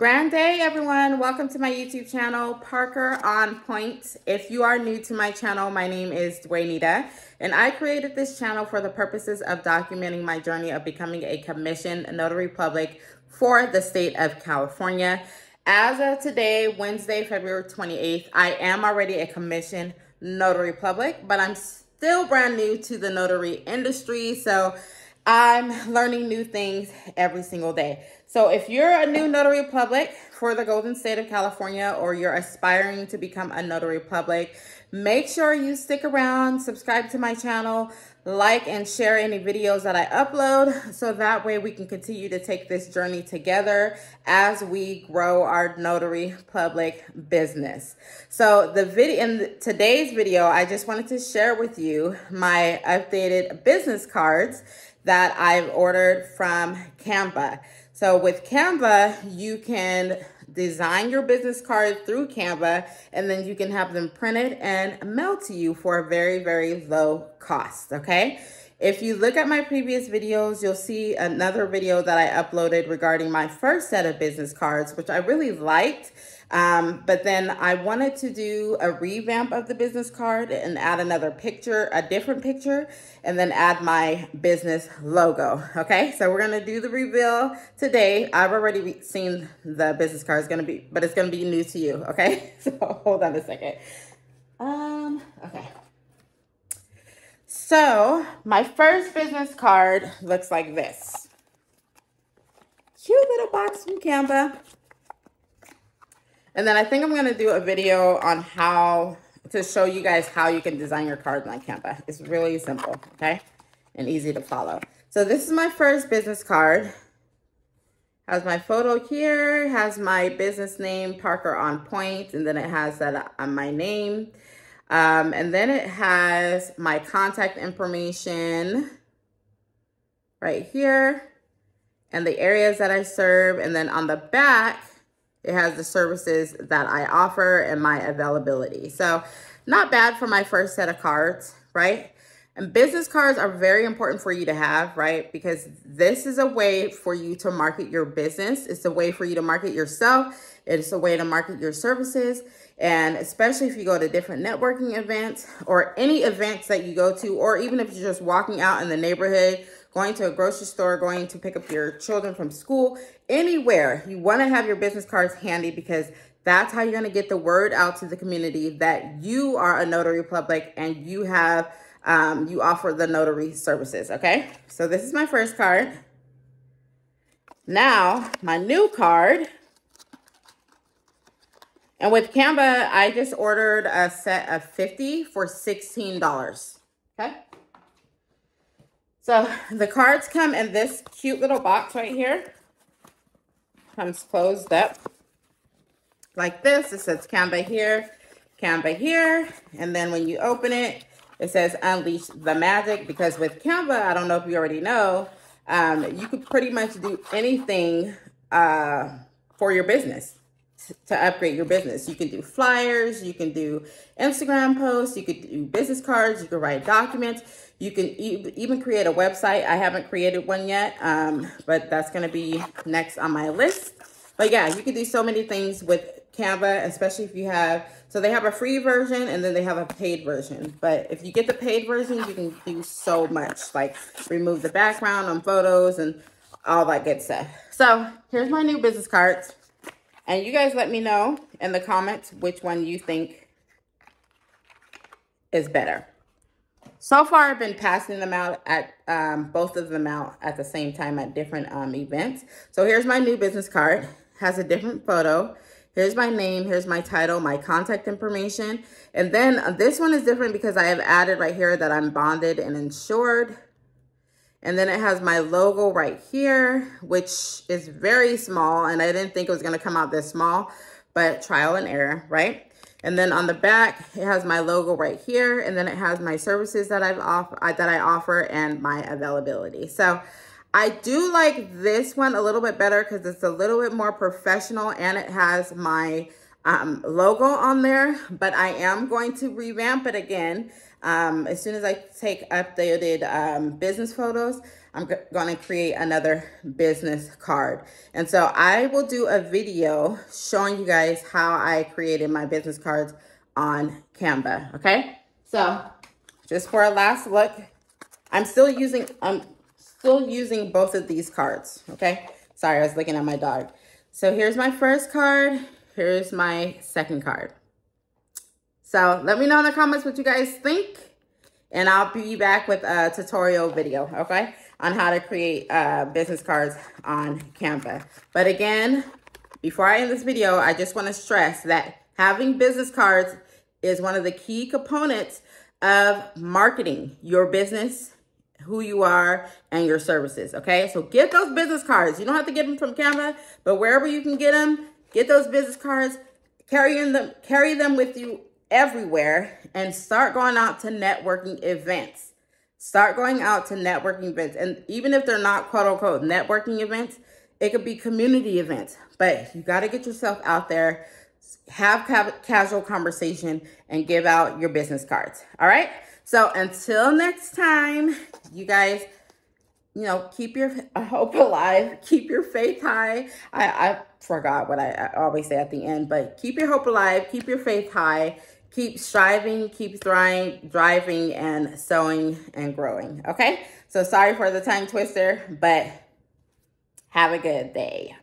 Grand day, everyone. Welcome to my YouTube channel, Parker on Point. If you are new to my channel, my name is Dwaynita, and I created this channel for the purposes of documenting my journey of becoming a commissioned notary public for the state of California. As of today, Wednesday, February 28th, I am already a commissioned notary public, but I'm still brand new to the notary industry. So I'm learning new things every single day. So if you're a new notary public for the Golden State of California or you're aspiring to become a notary public, make sure you stick around, subscribe to my channel, like and share any videos that I upload so that way we can continue to take this journey together as we grow our notary public business. So the video in today's video, I just wanted to share with you my updated business cards that I've ordered from Canva. So with Canva, you can design your business card through Canva and then you can have them printed and mailed to you for a very, very low cost, okay? If you look at my previous videos, you'll see another video that I uploaded regarding my first set of business cards, which I really liked. Um, but then I wanted to do a revamp of the business card and add another picture, a different picture, and then add my business logo. Okay, so we're gonna do the reveal today. I've already seen the business card. It's gonna be, but it's gonna be new to you. Okay, so hold on a second. Um, okay. So my first business card looks like this. Cute little box from Canva. And then I think I'm going to do a video on how to show you guys how you can design your cards on Canva. It's really simple, okay? And easy to follow. So this is my first business card. Has my photo here, has my business name, Parker on Point, and then it has that uh, my name. Um, and then it has my contact information right here and the areas that I serve. And then on the back, it has the services that I offer and my availability. So not bad for my first set of cards, right? And business cards are very important for you to have, right? Because this is a way for you to market your business. It's a way for you to market yourself. It's a way to market your services. And especially if you go to different networking events or any events that you go to, or even if you're just walking out in the neighborhood, going to a grocery store, going to pick up your children from school, anywhere, you want to have your business cards handy because that's how you're going to get the word out to the community that you are a notary public and you have, um, you offer the notary services. Okay. So this is my first card. Now, my new card. And with Canva, I just ordered a set of 50 for $16. Okay. So the cards come in this cute little box right here. Comes closed up like this. It says Canva here, Canva here. And then when you open it, it says unleash the magic because with Canva, I don't know if you already know, um, you could pretty much do anything uh, for your business to upgrade your business. You can do flyers, you can do Instagram posts, you could do business cards, you can write documents, you can e even create a website. I haven't created one yet, um, but that's going to be next on my list. But yeah, you can do so many things with Canva, especially if you have, so they have a free version and then they have a paid version. But if you get the paid version, you can do so much, like remove the background on photos and all that good stuff. So here's my new business cards. And you guys let me know in the comments which one you think is better. So far, I've been passing them out at um, both of them out at the same time at different um, events. So here's my new business card. Has a different photo. Here's my name. Here's my title, my contact information. And then uh, this one is different because I have added right here that I'm bonded and insured. And then it has my logo right here, which is very small. And I didn't think it was going to come out this small, but trial and error, right? And then on the back, it has my logo right here. And then it has my services that I've off that I offer and my availability. So I do like this one a little bit better because it's a little bit more professional and it has my um, logo on there. But I am going to revamp it again um, as soon as I take updated um, business photos, I'm going to create another business card. And so I will do a video showing you guys how I created my business cards on Canva, okay? So just for a last look, I'm still using, I'm still using both of these cards, okay? Sorry, I was looking at my dog. So here's my first card. Here's my second card. So let me know in the comments what you guys think. And I'll be back with a tutorial video, okay? On how to create uh, business cards on Canva. But again, before I end this video, I just want to stress that having business cards is one of the key components of marketing your business, who you are, and your services, okay? So get those business cards. You don't have to get them from Canva, but wherever you can get them, get those business cards, carry them, carry them with you everywhere, and start going out to networking events. Start going out to networking events. And even if they're not quote unquote networking events, it could be community events. But you got to get yourself out there have ca casual conversation and give out your business cards. All right. So until next time, you guys, you know, keep your hope alive, keep your faith high. I, I forgot what I, I always say at the end, but keep your hope alive, keep your faith high, keep striving, keep thriving, driving and sowing and growing. Okay. So sorry for the tongue twister, but have a good day.